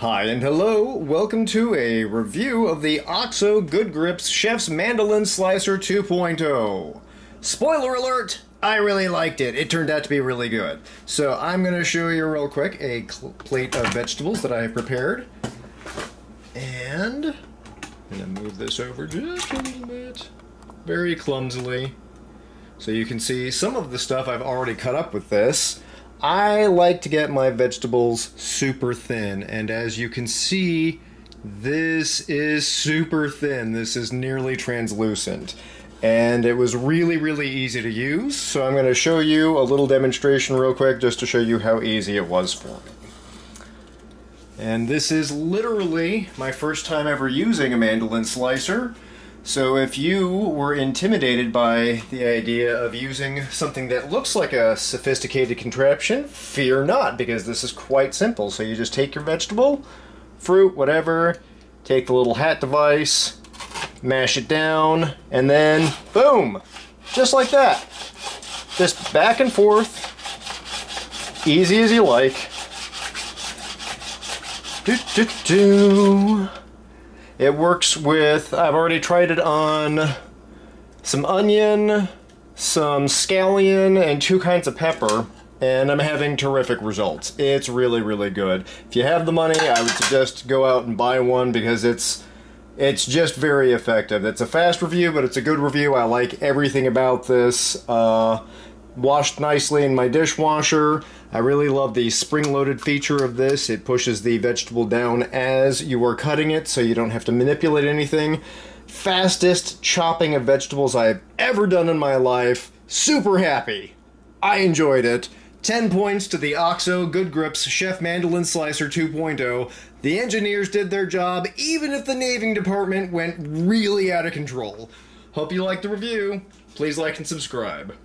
Hi and hello, welcome to a review of the OXO Good Grips Chef's Mandoline Slicer 2.0. Spoiler alert, I really liked it. It turned out to be really good. So I'm going to show you real quick a plate of vegetables that I have prepared. And I'm going to move this over just a little bit, very clumsily. So you can see some of the stuff I've already cut up with this. I like to get my vegetables super thin, and as you can see, this is super thin. This is nearly translucent. And it was really, really easy to use, so I'm going to show you a little demonstration real quick just to show you how easy it was for me. And this is literally my first time ever using a mandolin slicer. So if you were intimidated by the idea of using something that looks like a sophisticated contraption, fear not, because this is quite simple. So you just take your vegetable, fruit, whatever, take the little hat device, mash it down, and then boom! Just like that. Just back and forth, easy as you like. Do, do, do. It works with, I've already tried it on some onion, some scallion, and two kinds of pepper, and I'm having terrific results. It's really, really good. If you have the money, I would suggest go out and buy one because it's it's just very effective. It's a fast review, but it's a good review. I like everything about this. Uh, washed nicely in my dishwasher. I really love the spring-loaded feature of this. It pushes the vegetable down as you are cutting it, so you don't have to manipulate anything. Fastest chopping of vegetables I've ever done in my life. Super happy. I enjoyed it. 10 points to the OXO Good Grips Chef Mandoline Slicer 2.0. The engineers did their job, even if the naving department went really out of control. Hope you liked the review. Please like and subscribe.